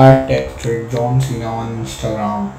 I texted John Cena on Instagram.